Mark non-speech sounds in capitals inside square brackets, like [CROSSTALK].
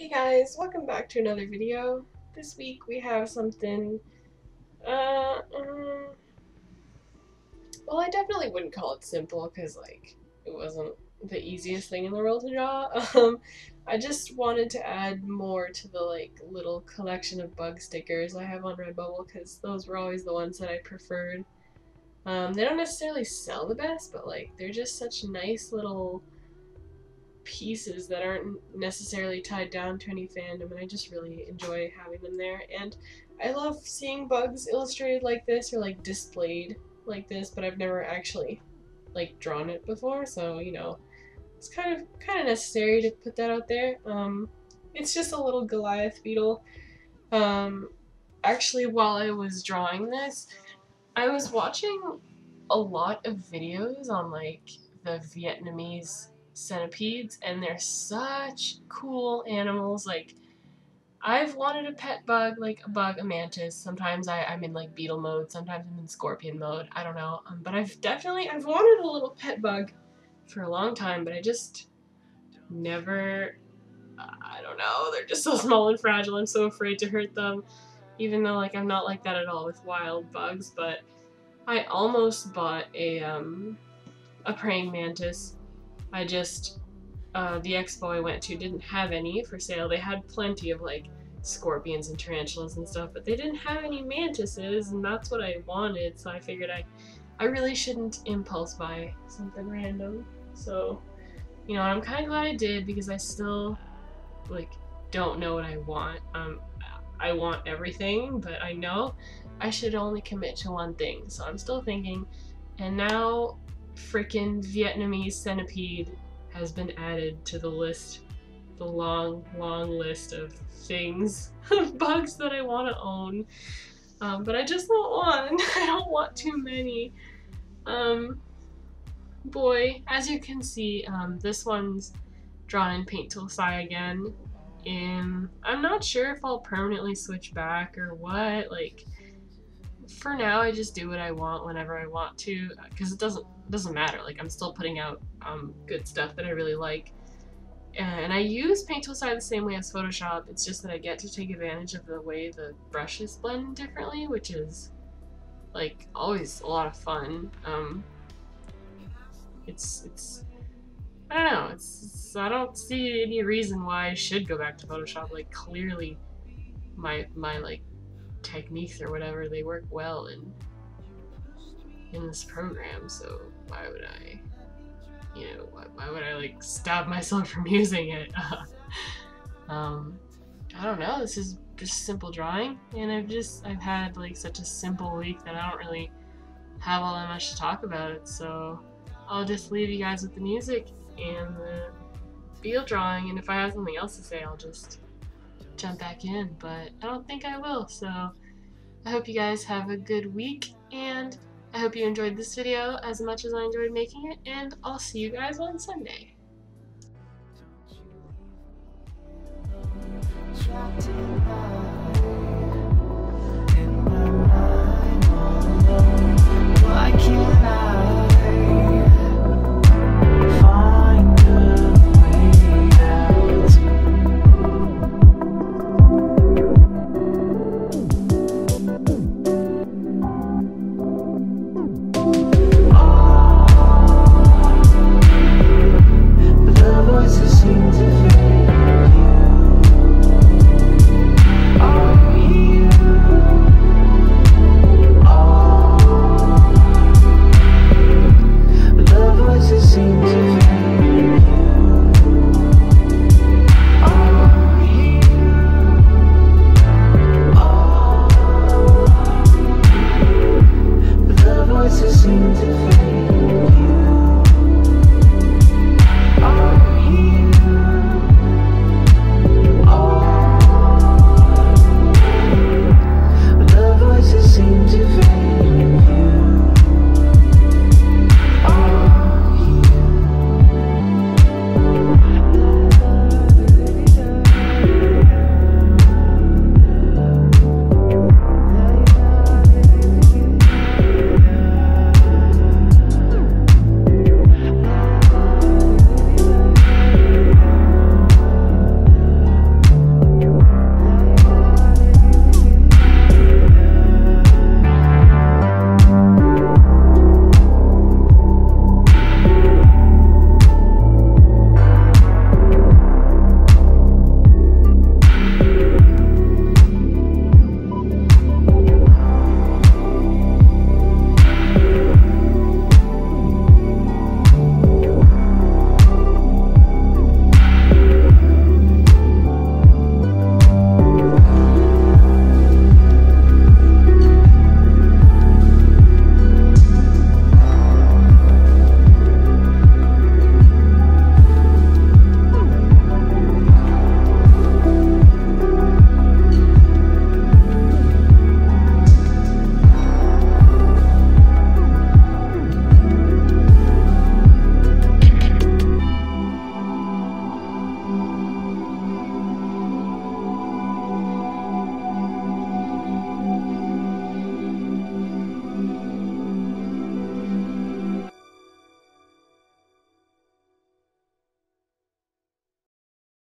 Hey guys, welcome back to another video. This week we have something, uh, um, well I definitely wouldn't call it simple because like it wasn't the easiest thing in the world to draw. [LAUGHS] Um, I just wanted to add more to the like little collection of bug stickers I have on Redbubble because those were always the ones that I preferred. Um, they don't necessarily sell the best, but like they're just such nice little pieces that aren't necessarily tied down to any fandom, and I just really enjoy having them there. And I love seeing bugs illustrated like this or like displayed like this, but I've never actually like drawn it before, so you know, it's kind of kind of necessary to put that out there. Um, it's just a little Goliath beetle. Um, actually, while I was drawing this, I was watching a lot of videos on like the Vietnamese centipedes and they're such cool animals. Like I've wanted a pet bug like a bug a mantis. Sometimes I, I'm in like beetle mode. Sometimes I'm in scorpion mode. I don't know. Um, but I've definitely I've wanted a little pet bug for a long time but I just never I don't know. They're just so [LAUGHS] small and fragile. I'm so afraid to hurt them even though like I'm not like that at all with wild bugs. But I almost bought a um a praying mantis I just, uh, the expo I went to didn't have any for sale. They had plenty of like scorpions and tarantulas and stuff, but they didn't have any mantises, and that's what I wanted. So I figured I, I really shouldn't impulse buy something random. So, you know, I'm kind of glad I did because I still, like, don't know what I want. Um, I want everything, but I know I should only commit to one thing. So I'm still thinking, and now freaking Vietnamese centipede has been added to the list, the long, long list of things, [LAUGHS] of bugs that I want to own. Um, but I just want one. [LAUGHS] I don't want too many. Um, boy, as you can see, um, this one's drawn in Paint Tool Sai again. And I'm not sure if I'll permanently switch back or what. Like, for now, I just do what I want whenever I want to, because it doesn't doesn't matter. Like I'm still putting out um, good stuff that I really like. And I use Paint Tool Sai the same way as Photoshop. It's just that I get to take advantage of the way the brushes blend differently, which is like always a lot of fun. Um, it's it's I don't know. It's, it's I don't see any reason why I should go back to Photoshop. Like clearly, my my like techniques or whatever they work well in in this program, so why would I, you know, why, why would I like stop myself [LAUGHS] from using it? [LAUGHS] um, I don't know. This is just simple drawing, and I've just I've had like such a simple week that I don't really have all that much to talk about it. So I'll just leave you guys with the music and the field drawing, and if I have something else to say, I'll just jump back in. But I don't think I will. So I hope you guys have a good week and I hope you enjoyed this video as much as I enjoyed making it, and I'll see you guys on Sunday. Bye.